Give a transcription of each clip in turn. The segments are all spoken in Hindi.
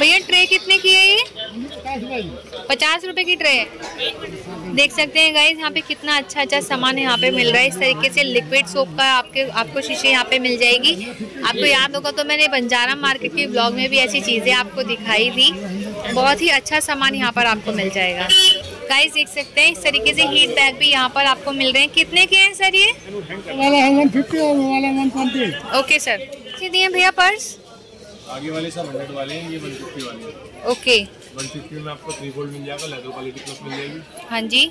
भैया ट्रे कितने की है ये? पचास रुपए की ट्रे है देख सकते हैं गाइज़ यहाँ पे कितना अच्छा अच्छा सामान यहाँ पे मिल रहा है। इस तरीके से लिक्विड सोप का आपके आपको शीशे यहाँ पे मिल जाएगी। आपको याद होगा तो मैंने बंजारा मार्केट के ब्लॉग में भी ऐसी चीज़ें आपको दिखाई थी बहुत ही अच्छा सामान यहाँ पर आपको मिल जाएगा। गाइस देख सकते हैं इस तरीके से हीट बैग भी यहाँ पर आपको मिल रहे हैं। कितने के हैं सर ये? वाला है और वाला ओके सर कितने दिए भैया पर्स? आगे वाले सब हंड्रेड वाले हैं ये वन फिफ्टी वाले हैं। ओके। वन फिफ्टी में आपको थ्री फोल्ड मिल जाएगा लेदर क्वालिटी प्लस मिल जाएगी। हाँ जी।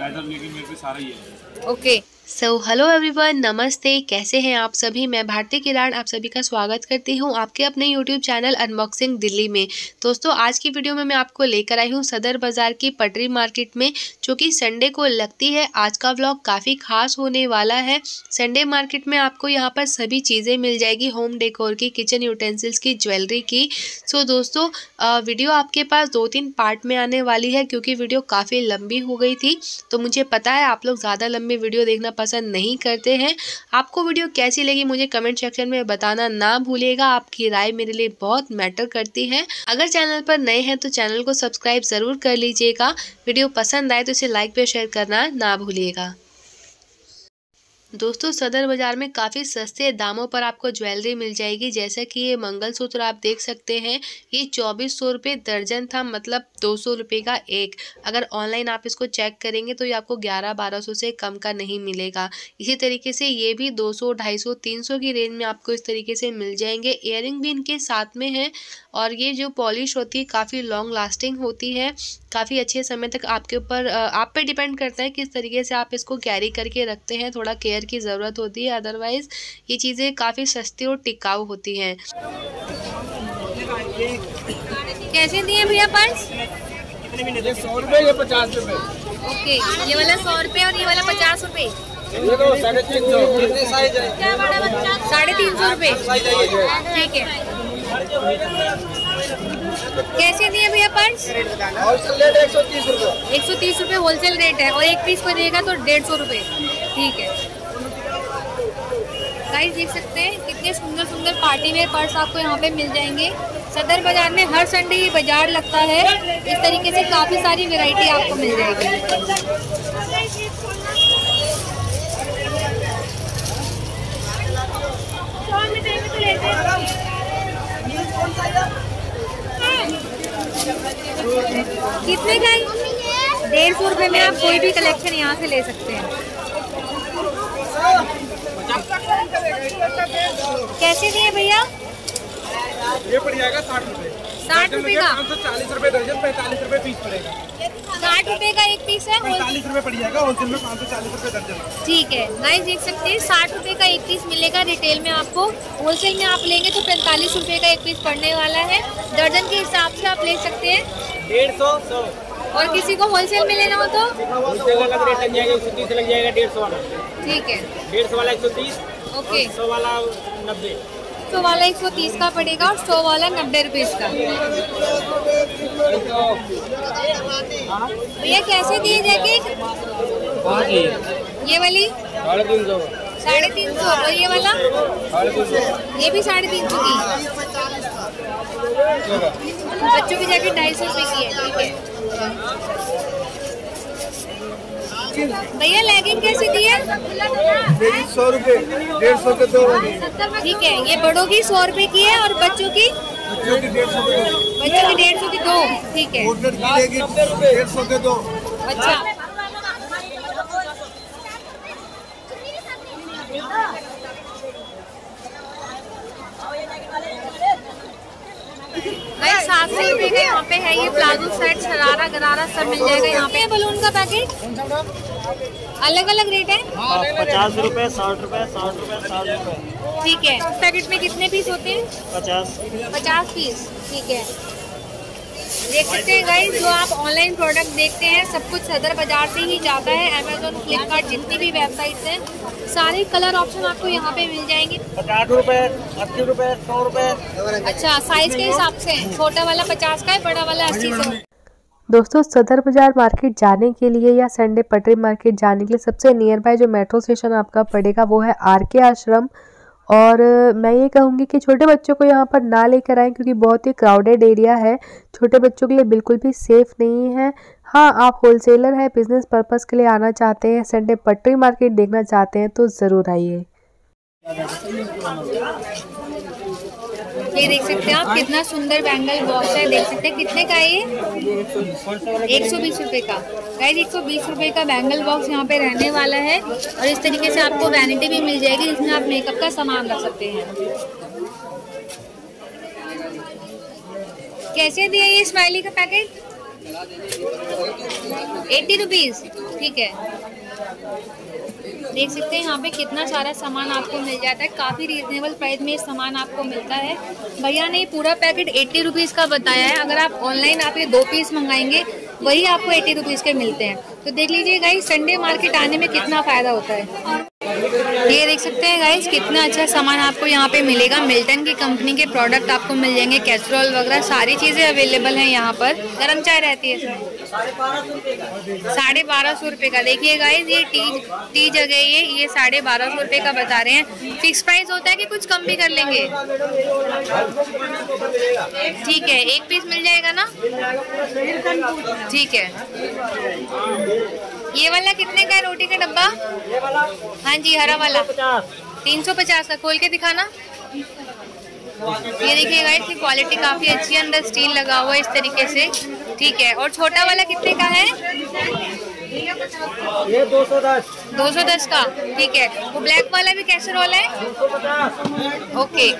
लेदर लेकिन मेरे पे सारा ही है। ओके। सो हेलो एवरीवन नमस्ते, कैसे हैं आप सभी? मैं भारती किराड़ आप सभी का स्वागत करती हूँ आपके अपने यूट्यूब चैनल अनबॉक्सिंग दिल्ली में। दोस्तों, आज की वीडियो में मैं आपको लेकर आई हूँ सदर बाज़ार की पटरी मार्केट में, जो कि संडे को लगती है। आज का व्लॉग काफ़ी खास होने वाला है। संडे मार्केट में आपको यहाँ पर सभी चीज़ें मिल जाएगी होम डेकोर की किचन यूटेंसिल्स की ज्वेलरी की। सो दोस्तों वीडियो आपके पास दो तीन पार्ट में आने वाली है, क्योंकि वीडियो काफ़ी लंबी हो गई थी। तो मुझे पता है आप लोग ज़्यादा लंबी वीडियो देखना पसंद नहीं करते हैं। आपको वीडियो कैसी लगी मुझे कमेंट सेक्शन में बताना ना भूलिएगा। आपकी राय मेरे लिए बहुत मैटर करती है। अगर चैनल पर नए हैं तो चैनल को सब्सक्राइब ज़रूर कर लीजिएगा। वीडियो पसंद आए तो इसे लाइक व शेयर करना ना भूलिएगा। दोस्तों, सदर बाज़ार में काफ़ी सस्ते दामों पर आपको ज्वेलरी मिल जाएगी। जैसा कि ये मंगलसूत्र आप देख सकते हैं, ये चौबीस सौ रुपये दर्जन था मतलब दो सौ रुपये का एक। अगर ऑनलाइन आप इसको चेक करेंगे तो ये आपको ग्यारह बारह सौ से कम का नहीं मिलेगा। इसी तरीके से ये भी दो सौ, ढाई सौ, तीन सौ की रेंज में आपको इस तरीके से मिल जाएँगे। इयरिंग भी इनके साथ में है। और ये जो पॉलिश होती है काफ़ी लॉन्ग लास्टिंग होती है। काफ़ी अच्छे समय तक आपके ऊपर आप पे डिपेंड करता है किस तरीके से आप इसको कैरी करके रखते हैं। थोड़ा केयर की ज़रूरत होती है अदरवाइज़ ये चीज़ें काफ़ी सस्ती और टिकाऊ होती हैं। कैसे दिए भैया पर्स सौ? रुपये ये पचास रुपये ओके ये वाला सौ रुपये और ये वाला पचास रुपये तो साढ़े तीन सौ। कितने साढ़े तीन सौ रुपये ठीक है। कैसे दिए भैया पर्स? एक सौ तीस रुपये होलसेल रेट है और एक पीस को देगा तो डेढ़ सौ रुपये ठीक है। गाइस देख सकते हैं कितने सुंदर सुंदर पार्टी वेयर पर्स आपको यहाँ पे मिल जाएँगे। सदर बाज़ार में हर संडे ये बाज़ार लगता है। इस तरीके से काफ़ी सारी वैरायटी आपको मिल जाएगी। कितने का है? डेढ़ सौ रुपये में आप कोई भी कलेक्शन यहाँ से ले सकते हैं। कैसे दिए भैया? ये पड़ जाएगा साठ रुपये साठ रुपये का। पाँच सौ चालीस रुपये दर्जन पैंतालीस रुपये पीस पड़ेगा। साठ रुपये का एक पीस है पैंतालीस रुपये पड़ जाएगा होलसेल में पाँच सौ चालीस रुपये दर्जन ठीक है गाइस देख सकते हैं साठ रुपये का एक पीस मिलेगा रिटेल में आपको। होलसेल में आप लेंगे तो पैंतालीस रुपये का एक पीस पड़ने वाला है। दर्जन के हिसाब से आप ले सकते हैं। डेढ़ सौ सौ। और किसी को होलसेल में लेना हो तो? होलसेल अलग रेट लग जाएगा एक सौ तीस लग जाएगा डेढ़ सौ वाला। ठीक है। डेढ़ सौ वाला एक सौ तीस ओके। सौ वाला नब्बे। सौ वाला एक सौ तीस का पड़ेगा और सौ वाला नब्बे रुपीज़ का। भैया, कैसे दिए जैकेट ये वाली? साढ़े तीन सौ। और ये वाला? ये भी साढ़े तीन सौ की। बच्चों की जैकेट ढाई सौ रुपये की है, ठीक है। भैया लेगिंग कैसे दी है? सौ रूपए डेढ़ सौ के दो ठीक है ये बड़ों की सौ रूपए की है और बच्चों की? बच्चों की डेढ़ सौ के दो। बच्चों की डेढ़ सौ की दो ठीक है। डेढ़ सौ के दो। अच्छा। भाई सात सौ रुपये का यहाँ पे है ये प्लाजो सेट शरारा गरारा सब मिल जाएगा यहाँ पे। बलून का पैकेट अलग अलग रेट है पचास रुपए साठ रुपए साठ रुपए साठ रुपए। ठीक है। पैकेट में कितने पीस होते हैं? पचास। पचास पीस ठीक है। देख सकते हैं गाइस जो आप ऑनलाइन प्रोडक्ट देखते हैं सब कुछ सदर बाज़ार से ही जाता है अमेजोन फ्लिपकार्ट जितनी भी वेबसाइट्स हैं सारे कलर ऑप्शन आपको यहाँ पे मिल जाएँगे। पचास रुपए अस्सी रुपए सौ रुपए। अच्छा साइज़ के हिसाब से छोटा वाला पचास का है बड़ा वाला अस्सी सौ। दोस्तों सदर बाज़ार मार्केट जाने के लिए या संडे पटरी मार्केट जाने के लिए सबसे नियर बाय जो मेट्रो स्टेशन आपका पड़ेगा वो है आर के आश्रम। और मैं ये कहूँगी कि छोटे बच्चों को यहाँ पर ना लेकर आएँ, क्योंकि बहुत ही क्राउडेड एरिया है। छोटे बच्चों के लिए बिल्कुल भी सेफ़ नहीं है। हाँ आप होलसेलर हैं बिज़नेस पर्पज़ के लिए आना चाहते हैं संडे पटरी मार्केट देखना चाहते हैं तो ज़रूर आइए। ये देख सकते हैं आप कितना सुंदर बैंगल बॉक्स है, देख सकते हैं। कितने का है ये? एक सौ बीस रुपये का। गाइस एक सौ बीस रुपये का बैंगल बॉक्स यहाँ पे रहने वाला है और इस तरीके से आपको वैनिटी भी मिल जाएगी, जिसमें आप मेकअप का सामान रख सकते हैं। कैसे दिया ये स्माइली का पैकेट एट्टी रुपीज़ ठीक है। देख सकते हैं यहाँ पे कितना सारा सामान आपको मिल जाता है। काफ़ी रीजनेबल प्राइस में सामान आपको मिलता है। भैया ने पूरा पैकेट एट्टी रुपीज़ का बताया है। अगर आप ऑनलाइन आप ये दो पीस मंगाएँगे, वही आपको एट्टी रुपीज़ के मिलते हैं। तो देख लीजिए गाई संडे मार्केट आने में कितना फ़ायदा होता है। ये देख सकते हैं गाइज़ कितना अच्छा सामान आपको यहाँ पे मिलेगा। मिल्टन की कंपनी के प्रोडक्ट आपको मिल जाएँगे कैस्ट्रॉल वगैरह, सारी चीज़ें अवेलेबल हैं यहाँ पर। गर्म चाय रहती है साढ़े बारह सौ रुपये का। देखिए गाइज़ ये टी टी जगह ये ये साढ़े बारह सौ रुपये का बता रहे हैं। फिक्स प्राइस होता है कि कुछ कम भी कर लेंगे? ठीक है, एक पीस मिल जाएगा ना? ठीक है। ये वाला कितने का है? रोटी का डब्बा? हाँ जी हरा वाला। तीन सौ पचास। का। खोल के दिखाना। ये देखिए गाइस की क्वालिटी काफ़ी अच्छी है। अंदर स्टील लगा हुआ है इस तरीके से। ठीक है। और छोटा वाला कितने का है? ये दो सौ दस। दो सौ दस का। ठीक है। वो ब्लैक वाला भी कैसे रोल है? ओके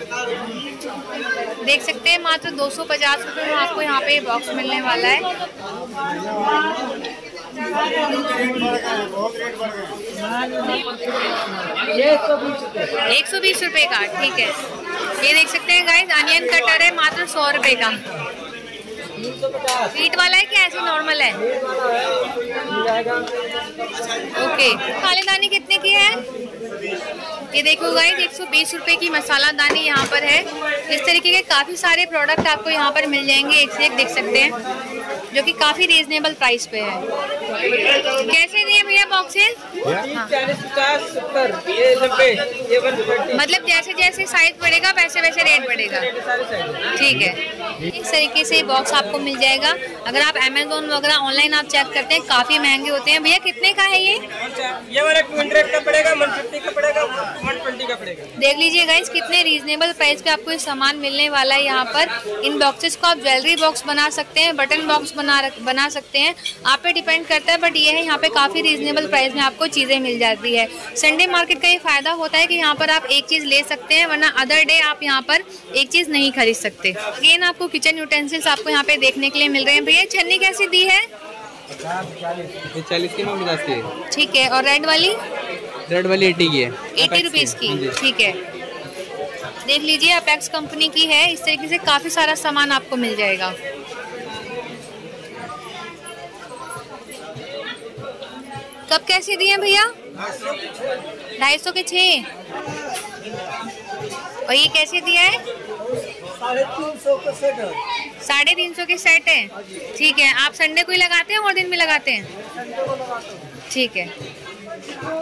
देख सकते हैं मात्र दो सौ पचास रुपये में आपको यहाँ पे बॉक्स मिलने वाला है। ये एक सौ बीस रुपये का, ठीक है। ये देख सकते हैं गाइस अनियन कटर है, मात्र सौ रुपये का। स्वीट वाला है क्या? ऐसे नॉर्मल है? ओके काले दाने कितने की है? ये देखो गाइस एक सौ बीस रुपये की मसाला दानी यहाँ पर है। इस तरीके के काफ़ी सारे प्रोडक्ट आपको यहाँ पर मिल जाएँगे। एक से एक देख सकते हैं, जो कि काफ़ी रीजनेबल प्राइस पे है। कैसे दिए भैया बॉक्सेस चालीस पचास सत्तर। ये नब्बे ये वन मतलब जैसे जैसे साइज़ बढ़ेगा वैसे वैसे रेट बढ़ेगा। ठीक है। इस तरीके से बॉक्स आपको मिल जाएगा। अगर आप अमेजोन वगैरह ऑनलाइन आप चेक करते हैं काफ़ी महँगे होते हैं। भैया कितने का है ये? ये वाला टू हंड्रेड का पड़ेगा वन फिफ्टी का पड़ेगा वन ट्वेंटी का पड़ेगा। देख लीजिए गाइस कितने रीजनेबल प्राइस पे आपको ये सामान मिलने वाला है यहाँ पर। इन बॉक्सेस को आप ज्वेलरी बॉक्स बना सकते हैं बटन बॉक्स बना बना सकते हैं। आप पे डिपेंड करता है बट ये है यहाँ पे काफ़ी रीजनेबल प्राइस में आपको चीज़ें मिल जाती है। संडे मार्केट का ये फ़ायदा होता है कि यहाँ पर आप एक चीज़ ले सकते हैं वरना अदर डे आप यहाँ पर एक चीज़ नहीं खरीद सकते। अगेन आपको किचन यूटेंसिल्स आपको यहाँ पे देखने के लिए मिल रहे हैं। भैया छन्नी कैसी दी है? चालीस की पचास की ठीक है और रेड वाली? रेड वाली एटी की है। एटी रुपीज़ की। ठीक है। देख लीजिए अपेक्स कंपनी की है इस तरीके से काफ़ी सारा सामान आपको मिल जाएगा। कब कैसे दिए भैया? ढाई सौ के छः और ये कैसे दिया है? साढ़े तीन सौ का सेट है। ठीक है, आप संडे को ही लगाते हैं और दिन में लगाते हैं? ठीक है।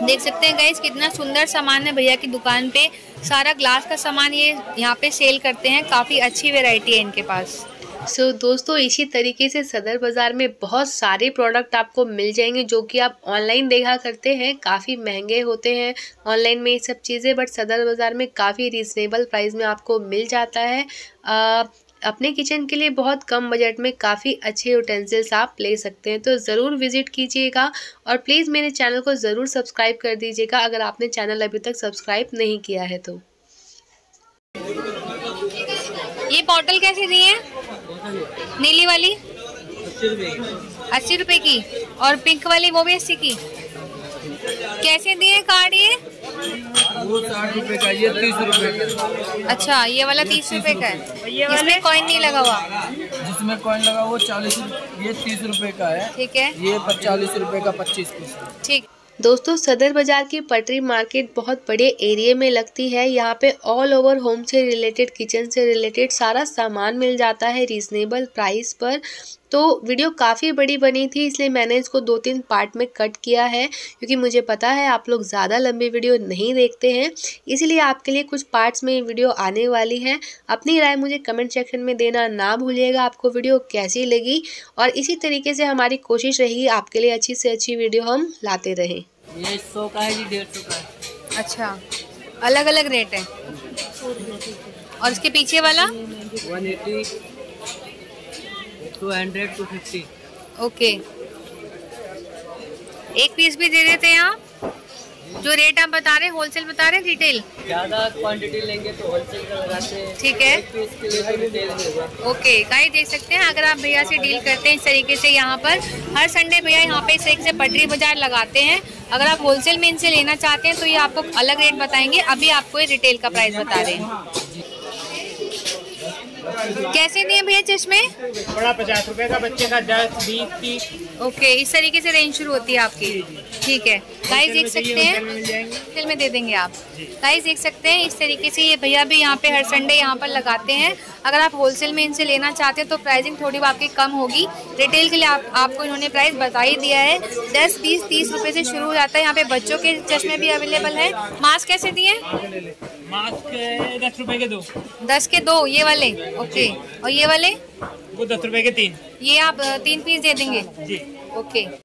देख सकते हैं गाइस कितना सुंदर सामान है भैया की दुकान पे। सारा ग्लास का सामान ये यहाँ पे सेल करते हैं। काफ़ी अच्छी वेराइटी है इनके पास। सो so, दोस्तों इसी तरीके से सदर बाज़ार में बहुत सारे प्रोडक्ट आपको मिल जाएँगे जो कि आप ऑनलाइन देखा करते हैं। काफ़ी महँगे होते हैं ऑनलाइन में ये सब चीज़ें बट सदर बाज़ार में काफ़ी रीज़नेबल प्राइस में आपको मिल जाता है। आ, अपने किचन के लिए बहुत कम बजट में काफ़ी अच्छे यूटेंसिल्स आप ले सकते हैं। तो ज़रूर विज़िट कीजिएगा और प्लीज़ मेरे चैनल को ज़रूर सब्सक्राइब कर दीजिएगा अगर आपने चैनल अभी तक सब्सक्राइब नहीं किया है तो। ये बॉटल कैसे दी है? नीली वाली? अस्सी रुपए की। और पिंक वाली वो भी अस्सी की? कैसे दिए कार्ड ये? वो साठ रुपए का ये तीस रुपए का। अच्छा ये वाला तीस रुपए का है। इसमें कॉइन नहीं लगा हुआ? जिसमें कॉइन लगा वो चालीस ये तीस रुपए का है। ठीक है। ये चालीस रुपए का पच्चीस पीस। ठीक। दोस्तों, सदर बाज़ार की पटरी मार्केट बहुत बड़े एरिया में लगती है। यहाँ पे ऑल ओवर होम से रिलेटेड किचन से रिलेटेड सारा सामान मिल जाता है। रीज़नेबल प्राइस पर तो वीडियो काफ़ी बड़ी बनी थी इसलिए मैंने इसको दो तीन पार्ट में कट किया है क्योंकि मुझे पता है आप लोग ज़्यादा लंबी वीडियो नहीं देखते हैं इसीलिए आपके लिए कुछ पार्ट्स में ये वीडियो आने वाली है। अपनी राय मुझे कमेंट सेक्शन में देना ना भूलिएगा आपको वीडियो कैसी लगी और इसी तरीके से हमारी कोशिश रहेगी आपके लिए अच्छी से अच्छी वीडियो हम लाते रहें। ये सौ का है जी डेढ़ सौ का है। अच्छा अलग अलग रेट है। और इसके पीछे वाला? One eighty. Two hundred two fifty okay एक पीस भी दे देते हैं आप? जो रेट आप बता रहे हैं होलसेल बता रहे हैं रिटेल ज़्यादा क्वांटिटी लेंगे तो होलसेल का लगाते हैं। ठीक है। एक पीस के लिए तो ओके गाइस देख सकते हैं अगर आप भैया से डील करते हैं इस तरीके से यहाँ पर हर संडे भैया यहाँ पे इस तरीके से पटरी बाज़ार लगाते हैं। अगर आप होलसेल में इनसे लेना चाहते हैं तो ये आपको अलग रेट बताएँगे अभी आपको ये रिटेल का प्राइस बता रहे हैं। कैसे दिए भैया चश्मे? बड़ा पचास रुपए का बच्चे का दस बीस तीस ओके इस तरीके से रेंज शुरू होती है आपकी। ठीक है। गाइस देख सकते हैं। फिर में दे देंगे आप। गाइस देख सकते हैं इस तरीके से ये भैया भी यहाँ पे हर संडे यहाँ पर लगाते हैं। अगर आप होलसेल में इनसे लेना चाहते हैं तो प्राइसिंग थोड़ी आपकी कम होगी। रिटेल के लिए आप, आपको इन्होंने प्राइस बता ही दिया है। दस बीस तीस रुपए से शुरू हो जाता है। यहाँ पे बच्चों के चश्मे भी अवेलेबल है। मास्क कैसे दिए? मास्क दस रुपए के दो। दस के दो ये वाले? ओके और ये वाले? वो दस रुपए के तीन। ये आप तीन पीस दे देंगे? जी। ओके